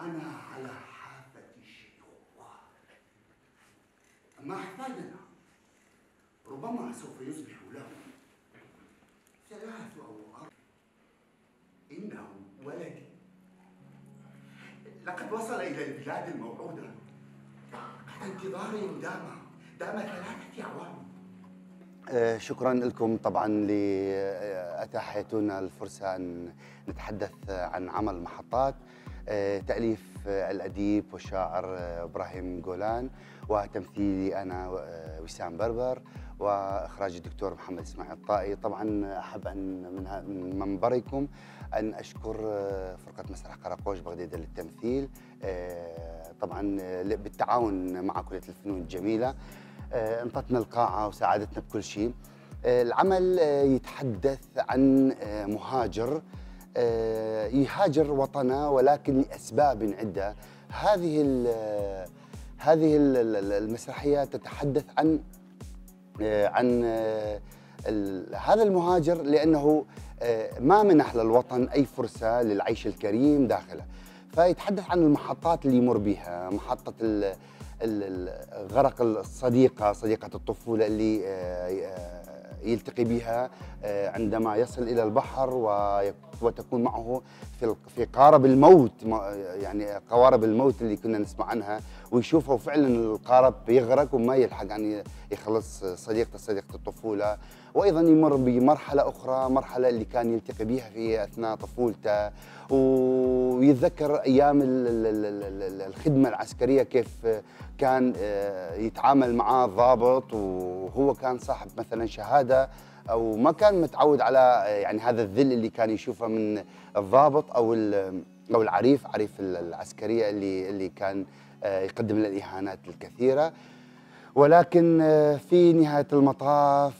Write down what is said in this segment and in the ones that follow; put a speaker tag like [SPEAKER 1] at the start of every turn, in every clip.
[SPEAKER 1] وأنا على حافة الشيوخ. أما أحفادنا ربما سوف يصبح لهم ثلاث أو أربع إنه ولدي لقد وصل إلى البلاد الموعودة. بعد انتظار دام دام ثلاثة أعوام.
[SPEAKER 2] آه، شكرا لكم طبعا لاتاحيتونا آه، الفرصة أن نتحدث عن عمل محطات. آه، تأليف آه، الأديب والشاعر إبراهيم جولان وتمثيلي أنا وسام بربر وإخراج الدكتور محمد إسماعيل الطائي. طبعا أحب أن من منبركم أن أشكر فرقة مسرح قراقوش بغداد للتمثيل. طبعا بالتعاون مع كلية الفنون الجميلة. آه، انطتنا القاعة وساعدتنا بكل شيء. آه، العمل آه، يتحدث عن مهاجر. يهاجر وطنه ولكن لأسباب عدة. هذه هذه المسرحية تتحدث عن عن هذا المهاجر لأنه ما منح للوطن أي فرصة للعيش الكريم داخله. فيتحدث عن المحطات اللي يمر بها محطة غرق الصديقة صديقة الطفولة اللي آه، آه، يلتقي بها آه، عندما يصل إلى البحر وتكون معه في في قارب الموت يعني قوارب الموت اللي كنا نسمع عنها ويشوفه فعلا القارب يغرق وما يلحق يعني يخلص صديقته صديقة الطفولة. وأيضا يمر بمرحلة أخرى مرحلة اللي كان يلتقي بها في أثناء طفولته ويتذكر أيام الخدمة العسكرية كيف كان آه، يتعامل معاه ضابط وهو كان صاحب مثلا شهادة أو ما كان متعود على آه، يعني هذا الذل اللي كان يشوفه من الضابط أو أو العريف عريف العسكرية اللي اللي كان آه، يقدم له الإهانات الكثيرة ولكن في نهاية المطاف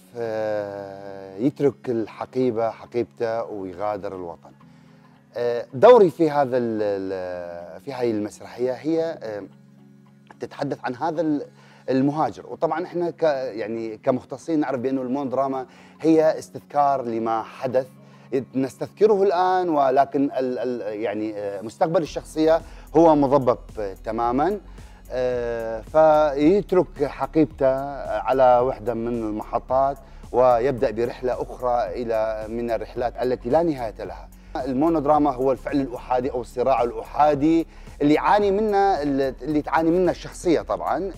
[SPEAKER 2] يترك الحقيبة حقيبته ويغادر الوطن. دوري في هذا في هذه المسرحية هي تتحدث عن هذا المهاجر. وطبعا إحنا ك يعني كمختصين نعرف بأنه المونودراما هي استذكار لما حدث. نستذكره الآن ولكن ال ال يعني آه، مستقبل الشخصية هو مضبب تماما. آه، فيترك حقيبته على وحدة من المحطات ويبدأ برحلة أخرى إلى من الرحلات التي لا نهاية لها. المونودراما هو الفعل الأحادي أو الصراع الأحادي اللي يعاني منه اللي تعاني منه الشخصية طبعا.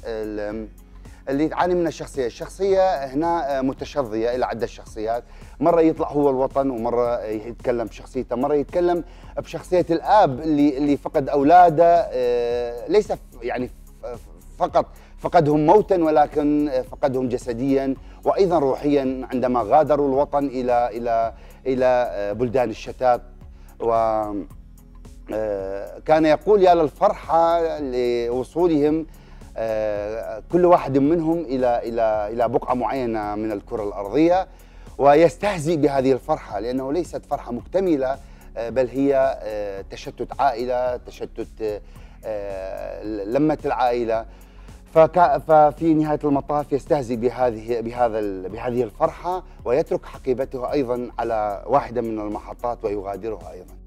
[SPEAKER 2] اللي تعاني منه الشخصية. الشخصية هنا متشظية إلى عدة شخصيات. مرة يطلع هو الوطن ومرة يتكلم بشخصيته. مرة يتكلم بشخصية الآب اللي اللي فقد أولاده. آه، ليس يعني فقط. فقدهم موتا ولكن فقدهم جسديا وأيضا روحيا عندما غادروا الوطن إلى إلى إلى بلدان الشتات. و آه، كان يقول يا للفرحة لوصولهم آه، كل واحد منهم إلى إلى إلى بقعة معينة من الكرة الأرضية ويستهزئ بهذه الفرحة لأنه ليست فرحة مكتملة آه، بل هي تشتت عائلة تشتت لمة العائلة. ففي نهاية المطاف يستهزئ بهذه بهذا بهذه الفرحة ويترك حقيبته أيضا على واحدة من المحطات ويغادرها أيضا.